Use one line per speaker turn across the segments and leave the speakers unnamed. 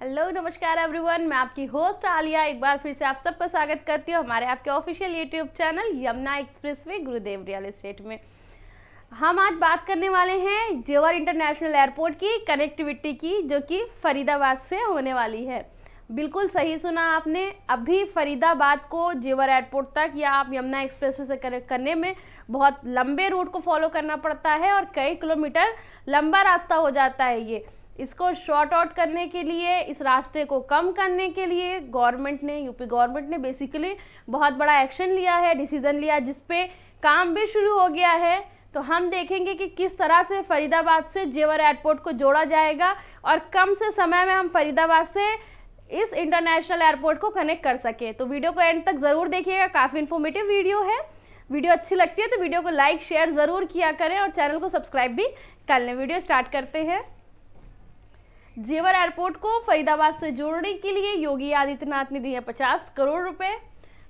Hello नमस्कार everyone मैं आपकी होस्ट आलिया, एक बार फिर से आप सबका स्वागत करती हूँ हमारे आपके official YouTube channel Yamuna expressway Gurudev real estate में। हम आज बात करने वाले हैं जेवर इंटरनेशनल एयरपोर्ट की कनेक्टिविटी की, जो कि फरीदाबाद से होने वाली है। बिल्कुल सही सुना आपने, अभी फरीदाबाद को जेवर एयरपोर्ट तक या आप यमुना एक्सप्रेस से कनेक्ट करने में बहुत लंबे रूट को फॉलो करना पड़ता है और कई किलोमीटर लंबा रास्ता हो जाता है ये। इसको शॉर्ट आउट करने के लिए, इस रास्ते को कम करने के लिए गवर्नमेंट ने, यूपी गवर्नमेंट ने बेसिकली बहुत बड़ा एक्शन लिया है डिसीज़न लिया, जिसपे काम भी शुरू हो गया है। तो हम देखेंगे कि किस तरह से फरीदाबाद से जेवर एयरपोर्ट को जोड़ा जाएगा और कम से समय में हम फरीदाबाद से इस इंटरनेशनल एयरपोर्ट को कनेक्ट कर सकें। तो वीडियो को एंड तक ज़रूर देखिएगा, काफ़ी इन्फॉर्मेटिव वीडियो है। वीडियो अच्छी लगती है तो वीडियो को लाइक शेयर ज़रूर किया करें और चैनल को सब्सक्राइब भी कर लें। वीडियो स्टार्ट करते हैं। जेवर एयरपोर्ट को फरीदाबाद से जोड़ने के लिए योगी आदित्यनाथ ने दिए पचास करोड़ रुपए।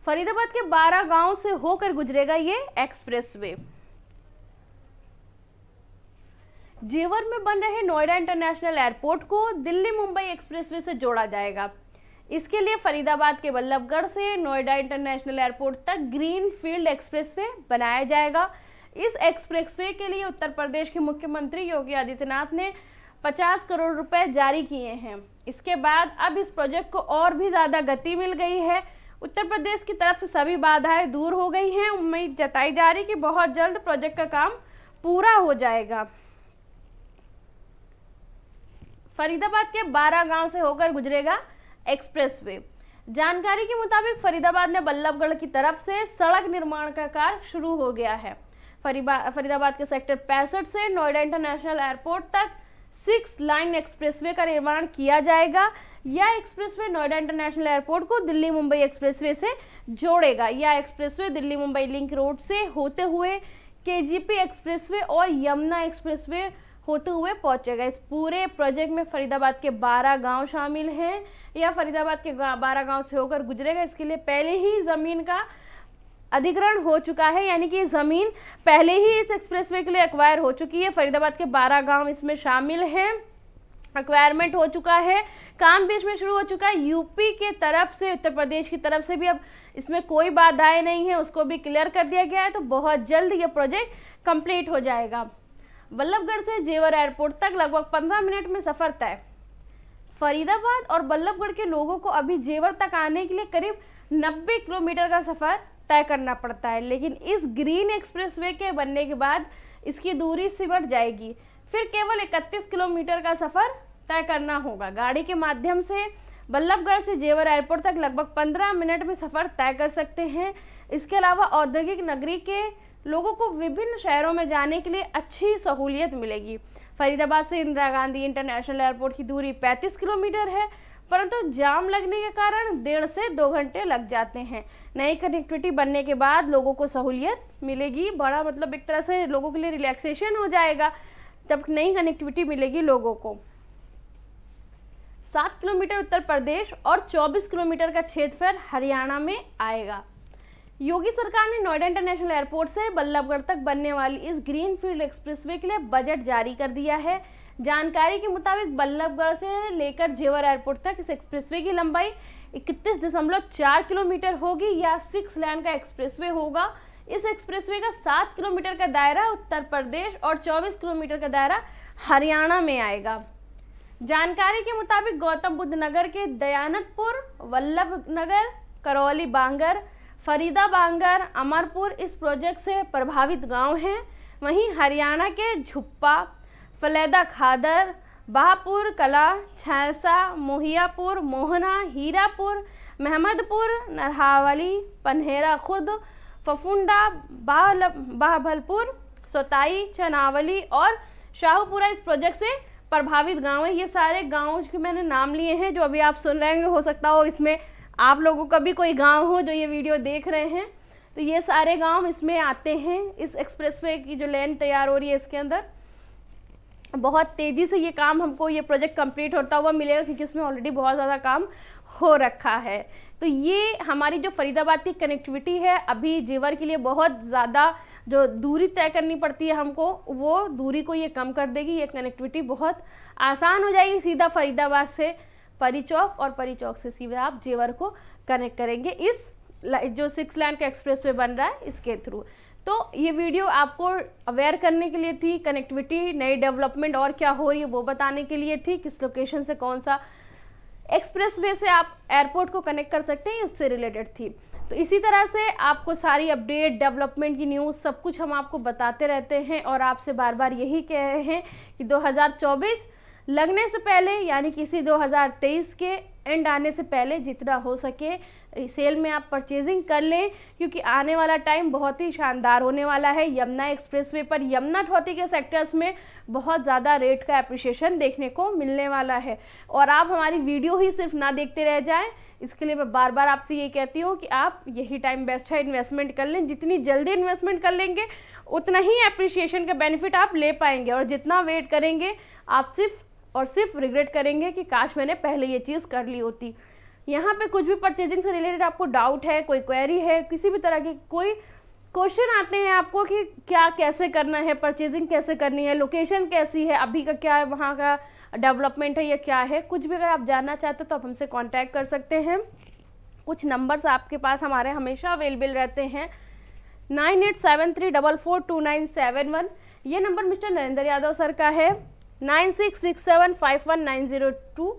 फरीदाबाद के 12 गाँव से होकर गुजरेगा ये एक्सप्रेसवे। जेवर में बन रहे नोएडा इंटरनेशनल एयरपोर्ट को दिल्ली मुंबई एक्सप्रेसवे से जोड़ा जाएगा। इसके लिए फरीदाबाद के बल्लभगढ़ से नोएडा इंटरनेशनल एयरपोर्ट तक ग्रीन फ़ील्ड एक्सप्रेसवे बनाया जाएगा। इस एक्सप्रेसवे के लिए उत्तर प्रदेश के मुख्यमंत्री योगी आदित्यनाथ ने 50 करोड़ रुपए जारी किए हैं। इसके बाद अब इस प्रोजेक्ट को और भी ज़्यादा गति मिल गई है। उत्तर प्रदेश की तरफ़ से सभी बाधाएँ दूर हो गई हैं। उम्मीद जताई जा रही कि बहुत जल्द प्रोजेक्ट का काम पूरा हो जाएगा। फरीदाबाद के 12 गाँव से होकर गुजरेगा एक्सप्रेसवे। जानकारी के मुताबिक फरीदाबाद ने बल्लभगढ़ की तरफ़ से सड़क निर्माण का कार्य शुरू हो गया है। फरीदाबाद के सेक्टर पैंसठ से नोएडा इंटरनेशनल एयरपोर्ट तक सिक्स लाइन एक्सप्रेसवे का निर्माण किया जाएगा यह एक्सप्रेसवे नोएडा इंटरनेशनल एयरपोर्ट को दिल्ली मुंबई एक्सप्रेसवे से जोड़ेगा यह expressway Delhi Mumbai link road से होते हुए केजीपी एक्सप्रेसवे और यमुना एक्सप्रेसवे होते हुए पहुंचेगा। इस पूरे प्रोजेक्ट में फरीदाबाद के 12 गाँव शामिल हैं, या फरीदाबाद के 12 गाँव से होकर गुजरेगा। इसके लिए पहले ही ज़मीन का अधिग्रहण हो चुका है, यानी कि ज़मीन पहले ही इस एक्सप्रेसवे के लिए एक्वायर हो चुकी है। फरीदाबाद के 12 गाँव इसमें शामिल हैं। एक्वायरमेंट हो चुका है। काम भी इसमें शुरू हो चुका है। यूपी के तरफ़ से, उत्तर प्रदेश की तरफ़ से भी अब इसमें कोई बाधाएँ नहीं है, उसको भी क्लियर कर दिया गया है तो बहुत जल्द ये प्रोजेक्ट कंप्लीट हो जाएगा। बल्लभगढ़ से जेवर एयरपोर्ट तक लगभग पंद्रह मिनट में सफ़र तय। फरीदाबाद और बल्लभगढ़ के लोगों को अभी जेवर तक आने के लिए करीब 90 किलोमीटर का सफ़र तय करना पड़ता है। लेकिन इस ग्रीन एक्सप्रेसवे के बनने के बाद इसकी दूरी सिमट जाएगी। फिर केवल 31 किलोमीटर का सफ़र तय करना होगा। गाड़ी के माध्यम से बल्लभगढ़ से जेवर एयरपोर्ट तक लगभग 15 मिनट में सफ़र तय कर सकते हैं। इसके अलावा औद्योगिक नगरी के लोगों को विभिन्न शहरों में जाने के लिए अच्छी सहूलियत मिलेगी। फरीदाबाद से इंदिरा गांधी इंटरनेशनल एयरपोर्ट की दूरी 35 किलोमीटर है। परंतु जाम लगने के कारण डेढ़ से दो घंटे लग जाते हैं। नई कनेक्टिविटी बनने के बाद लोगों को सहूलियत मिलेगी। बड़ा मतलब एक तरह से लोगों के लिए रिलैक्सेशन हो जाएगा जब नई कनेक्टिविटी मिलेगी लोगों को। सात किलोमीटर उत्तर प्रदेश और 24 किलोमीटर का क्षेत्रफल हरियाणा में आएगा। योगी सरकार ने नोएडा इंटरनेशनल एयरपोर्ट से बल्लभगढ़ तक बनने वाली इस ग्रीन फ़ील्ड एक्सप्रेसवे के लिए बजट जारी कर दिया है। जानकारी के मुताबिक बल्लभगढ़ से लेकर जेवर एयरपोर्ट तक इस एक्सप्रेसवे की लंबाई इकतीस दशमलव चार किलोमीटर होगी या सिक्स लाइन का एक्सप्रेसवे होगा। इस एक्सप्रेसवे का सात किलोमीटर का दायरा उत्तर प्रदेश और चौबीस किलोमीटर का दायरा हरियाणा में आएगा। जानकारी के मुताबिक गौतम बुद्ध नगर के दयानतपुर वल्लभ नगर करौली बांगर, फरीदा बांगर, अमरपुर इस प्रोजेक्ट से प्रभावित गाँव हैं। वहीं हरियाणा के झुप्पा फलेदा खादर, बहापुर, कला, छैसा, मोहियापुर, मोहना, हीरापुर, महमदपुर, नरहावली, पन्हेरा खुर्द, फफुंडा बाहभलपुर सोताई, चनावली और शाहपुरा इस प्रोजेक्ट से प्रभावित गाँव है। ये सारे गाँव के मैंने नाम लिए हैं, जो अभी आप सुन रहे हैं हो सकता हो इसमें आप लोगों का भी कोई गाँव हो जो ये वीडियो देख रहे हैं। तो ये सारे गाँव इसमें आते हैं, इस एक्सप्रेसवे की जो लेन तैयार हो रही है इसके अंदर। बहुत तेज़ी से ये काम हमको ये प्रोजेक्ट कंप्लीट होता हुआ मिलेगा क्योंकि उसमें ऑलरेडी बहुत ज़्यादा काम हो रखा है। तो ये हमारी जो फरीदाबाद की कनेक्टिविटी है, अभी जेवर के लिए बहुत ज़्यादा जो दूरी तय करनी पड़ती है हमको, वो दूरी को ये कम कर देगी, ये कनेक्टिविटी बहुत आसान हो जाएगी सीधा फरीदाबाद से परी चौक और परी चौक से सीधे आप जेवर को कनेक्ट करेंगे इस जो सिक्स लाइन का एक्सप्रेस वे बन रहा है, इसके थ्रू तो ये वीडियो आपको अवेयर करने के लिए थी कनेक्टिविटी नई डेवलपमेंट और क्या हो रही है वो बताने के लिए थी, किस लोकेशन से कौन सा एक्सप्रेस वे से आप एयरपोर्ट को कनेक्ट कर सकते हैं उससे रिलेटेड थी। तो इसी तरह से आपको सारी अपडेट डेवलपमेंट की न्यूज़ सब कुछ हम आपको बताते रहते हैं और आपसे बार बार यही कह रहे हैं कि 2024 लगने से पहले, यानी कि किसी 2023 के एंड आने से पहले जितना हो सके सेल में आप परचेजिंग कर लें, क्योंकि आने वाला टाइम बहुत ही शानदार होने वाला है। यमुना एक्सप्रेसवे पर, यमुना ठोटी के सेक्टर्स में बहुत ज़्यादा रेट का अप्रिशिएशन देखने को मिलने वाला है। और आप हमारी वीडियो ही सिर्फ़ ना देखते रह जाएँ, इसके लिए मैं बार बार आपसे ये कहती हूँ कि आप यही टाइम बेस्ट है इन्वेस्टमेंट कर लें। जितनी जल्दी इन्वेस्टमेंट कर लेंगे, उतना ही अप्रिशिएशन का बेनिफिट आप ले पाएँगे। और जितना वेट करेंगे, आप सिर्फ़ और सिर्फ़ रिग्रेट करेंगे कि काश मैंने पहले ये चीज़ कर ली होती। यहाँ पे कुछ भी परचेजिंग से रिलेटेड आपको डाउट है, कोई क्वेरी है, किसी भी तरह की कोई क्वेश्चन आते हैं आपको कि क्या कैसे करना है परचेजिंग कैसे करनी है लोकेशन कैसी है, अभी का क्या, वहाँ का डेवलपमेंट है या क्या है, कुछ भी अगर आप जानना चाहते हो तो आप हमसे कांटेक्ट कर सकते हैं। कुछ नंबर्स आपके पास हमारे हमेशा अवेलेबल रहते हैं। Nine eight seven three double four two nine seven one. ये number mister Narendra Yadav sir का है। Nine six six seven five one nine zero two.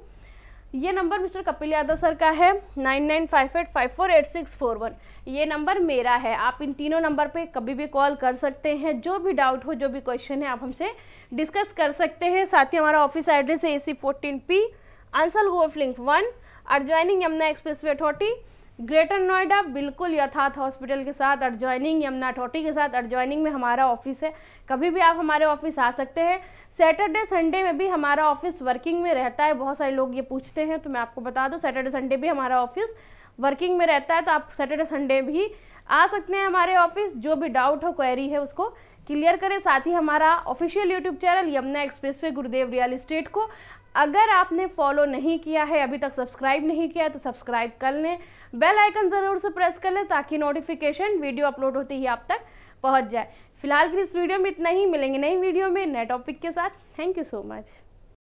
ये number mister Kapil Yadav sir का है, nine nine five eight five four eight six four one. ये number मेरा है, आप इन तीनों नंबर पे कभी भी कॉल कर सकते हैं, जो भी डाउट हो, जो भी क्वेश्चन है, आप हमसे डिस्कस कर सकते हैं। साथ ही हमारा ऑफ़िस एड्रेस है A C fourteen P Ansal golf link one adjoining Yamuna expressway authority. Greater Noida बिल्कुल यथार्थ हॉस्पिटल के साथ अर्ज्वाइनिंग यमुना अथॉरिटी के साथ अर्ज्वाइनिंग में हमारा ऑफ़िस है। कभी भी आप हमारे ऑफ़िस आ सकते हैं। सैटरडे संडे में भी हमारा ऑफ़िस वर्किंग में रहता है। बहुत सारे लोग ये पूछते हैं तो मैं आपको बता दूँ सैटरडे संडे भी हमारा ऑफ़िस वर्किंग में रहता है। तो आप सैटरडे संडे भी आ सकते हैं हमारे ऑफ़िस जो भी डाउट हो क्वेरी है, उसको क्लियर करें। साथ ही हमारा official YouTube channel Yamuna expressway Gurudev real estate को। अगर आपने फॉलो नहीं किया है, अभी तक सब्सक्राइब नहीं किया है तो सब्सक्राइब कर लें। बेल आइकन ज़रूर से प्रेस कर लें ताकि नोटिफिकेशन वीडियो अपलोड होते ही आप तक पहुँच जाए। फ़िलहाल के इस वीडियो में इतना ही। मिलेंगे नई वीडियो में, नए टॉपिक के साथ। Thank you so much